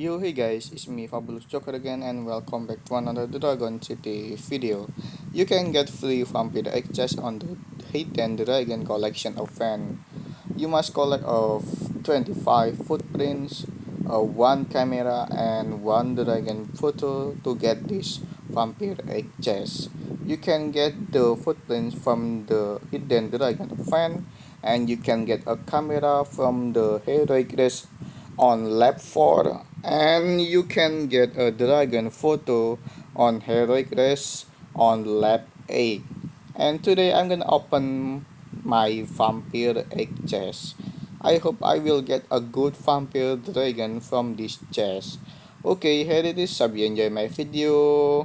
Yo hey guys, it's me Fabulous Joker again and welcome back to another Dragon City video. You can get free vampire egg chest on the Hidden Dragon collection event. You must collect of 25 footprints, a one camera and one dragon photo to get this vampire egg chest. You can get the footprints from the Hidden Dragon event and you can get a camera from the heroic race on lap 4 and you can get a dragon photo on heroic race on lap 8 and today i'm gonna open my vampire egg chest i hope i will get a good vampire dragon from this chest. Okay here it is. Hope you enjoy my video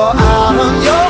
you're out on your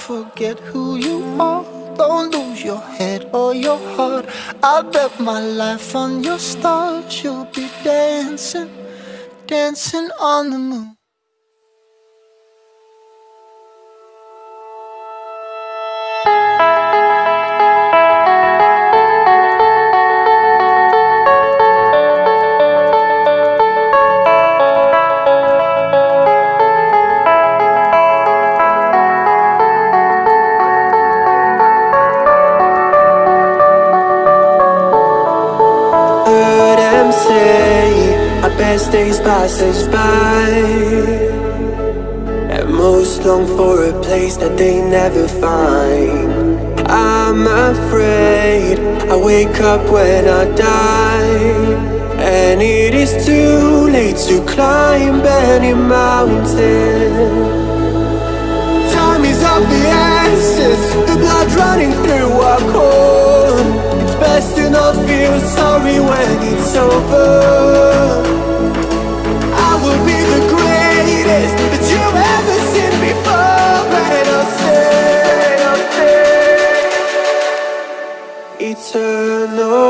forget who you are. Don't lose your head or your heart. I bet my life on your stars. You'll be dancing, dancing on the moon. Say our best days pass us by At most long for a place that they never find. I'm afraid I wake up when I die. And it is too late to climb any mountain. Time is of the essence, eternal.